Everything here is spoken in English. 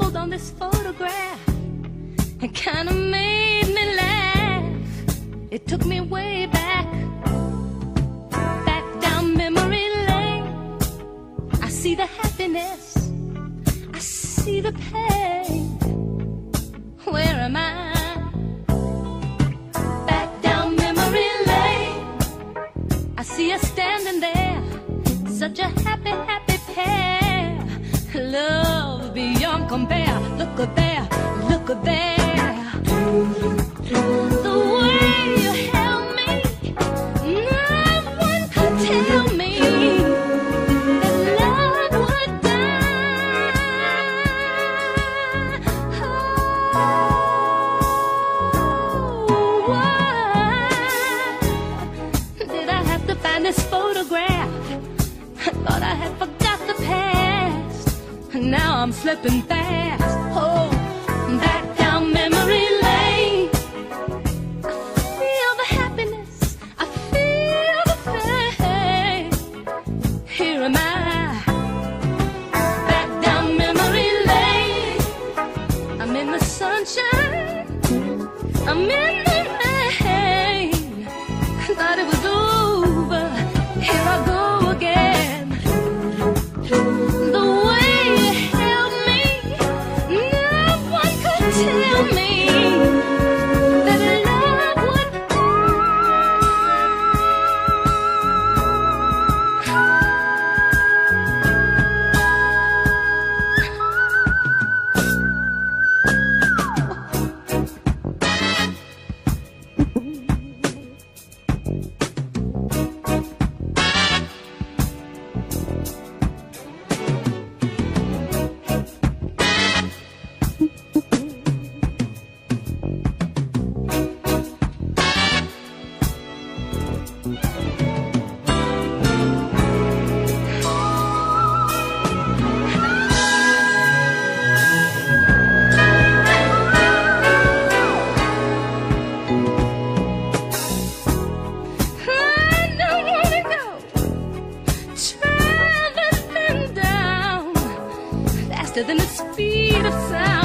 on this photograph. It kinda made me laugh. It took me way back, back down memory lane. I see the happiness, I see the pain. Where am I? Back down memory lane. I see us standing there, such a happy, happy pair. Love beyond compare. Look at there, Now I'm slipping fast. Oh, back me faster than the speed of sound.